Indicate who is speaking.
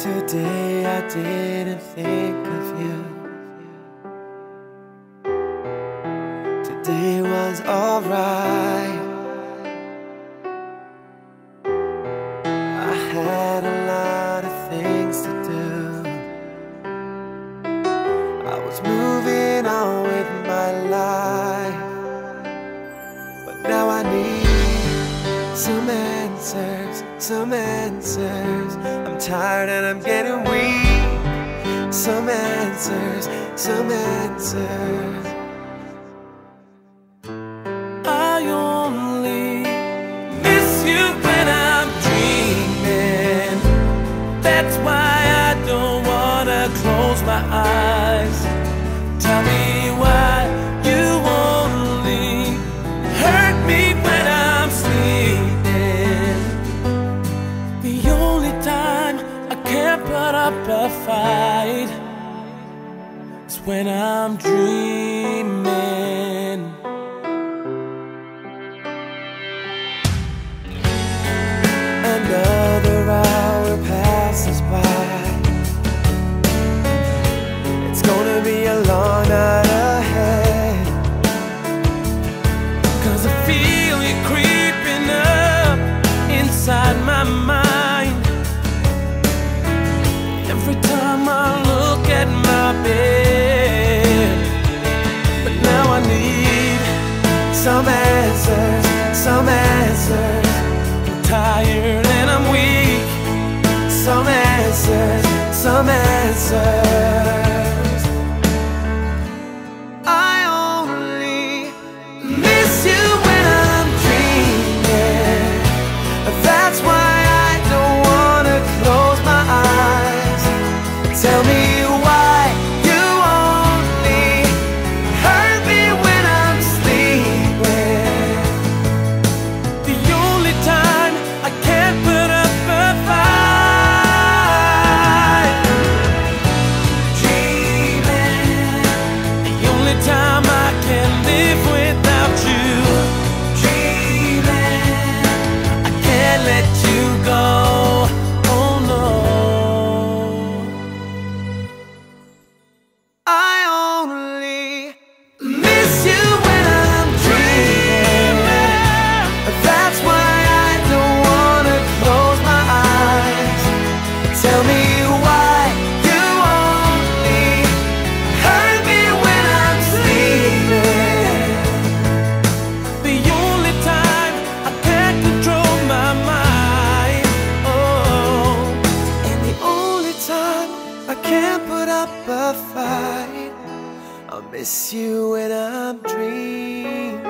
Speaker 1: Today I didn't think of you. Today was alright. I had a lot of things to do. I was moving on with my life. But now I need some answers, some answers. I'm tired and I'm getting weak. Some answers, some answers. I only miss you when I'm dreaming. That's why I don't wanna close my eyes. Tell me why a fight is when I'm dreaming. Some answers, some answers. I'm tired and I'm weak. Some answers, some answers. Tell me why you only hurt me when I'm sleeping. The only time I can't control my mind. Oh, and the only time I can't put up a fight. I'll miss you when I'm dreaming.